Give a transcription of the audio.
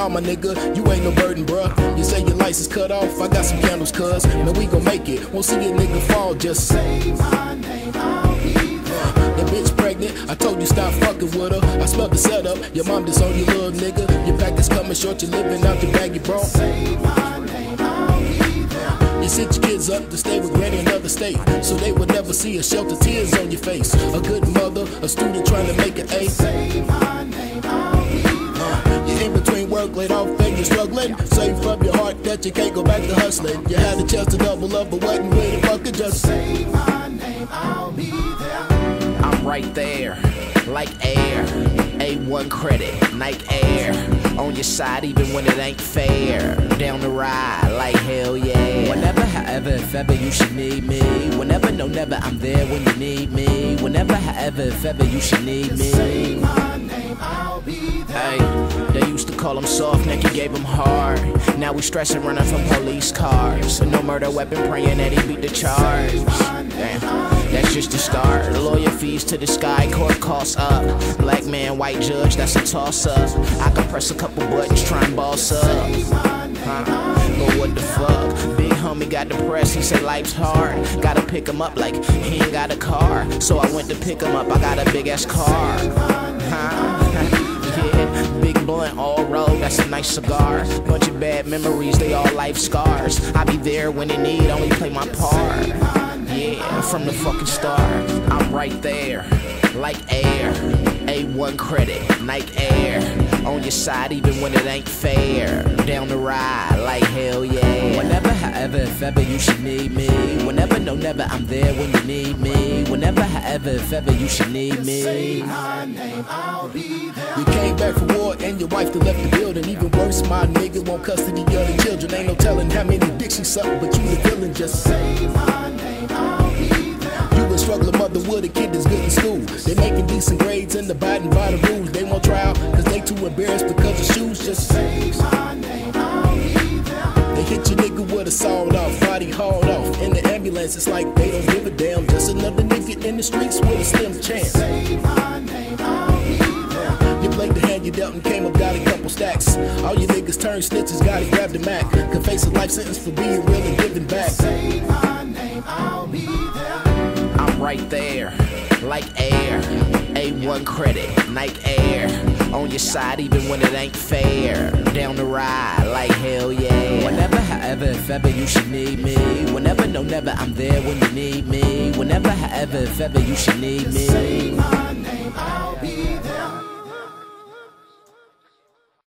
Nah, my nigga, you ain't no burden, bruh. You say your lights is cut off, I got some candles, cuz. Man, we gon' make it. Won't see a nigga fall, just say my name, I'll be there. That bitch pregnant, I told you stop fucking with her. I smelled the setup, your mom on you, little nigga. Your back is coming short, you living out your baggy bro. Say my name, I'll be there. You sit your kids up to stay with granny in another state, so they would never see a shelter tears on your face. A good mother, a student trying to make an A. Say my name, I'll laid off, and you're struggling. Save from your heart that you can't go back to hustling. You had a chance to double up, but wasn't really fucking just say my name, I'll be there. I'm right there, like air. A1 credit, Nike Air. On your side, even when it ain't fair. Down the ride, like hell yeah. If ever you should need me. Whenever, no, never, I'm there when you need me. Whenever, however, if ever you should need me. Say my name, I'll be there. Hey, they used to call him soft, neck, you gave him hard. Now we stressing, running from police cars. No murder weapon, praying that he beat the charge. Damn, that's just the start. Lawyer fees to the sky, court costs up. Black man, white judge, that's a toss up. I can press a couple buttons, try and boss up. Huh? What the fuck? Big homie got depressed, he said life's hard. Gotta pick him up like he ain't got a car. So I went to pick him up, I got a big ass car. Huh? Big blunt, all roll, that's a nice cigar. Bunch of bad memories, they all life scars. I be there when they need, only play my part. Yeah, from the fucking start, I'm right there, like air. A1 credit, Nike Air. On your side, even when it ain't fair. Down the ride, like if ever you should need me. Whenever, no, never, I'm there when you need me. Whenever, however, if ever you should need me. Say my name, I'll be there. You came back from war and your wife that left the building. Even worse, my nigga want custody of the children. Ain't no telling how many dicks she sucked, but you the villain. Just say my name, I'll be there. You a struggling mother with a kid that's good in school. They making decent grades and abiding by the rules. They won't try out cause they too embarrassed because of shoes. Just say my name, I'll be there. They hit your nigga with a sawed off. In the ambulance, it's like they don't give a damn. Just another nigga in the streets with a slim chance. Say my name, I'll be there. You played the hand you dealt and came up, got a couple stacks. All you niggas turn snitches, gotta grab the Mac. Could face a life sentence for being real and giving back. Say my name, I'll be there. I'm right there, like air. A1 credit, Nike Air. On your side, even when it ain't fair. Down the ride, like hell yeah. Whenever, however, if ever you should need me. Whenever, no, never, I'm there when you need me. Whenever, however, if ever you should need me.